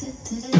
Da, da, da.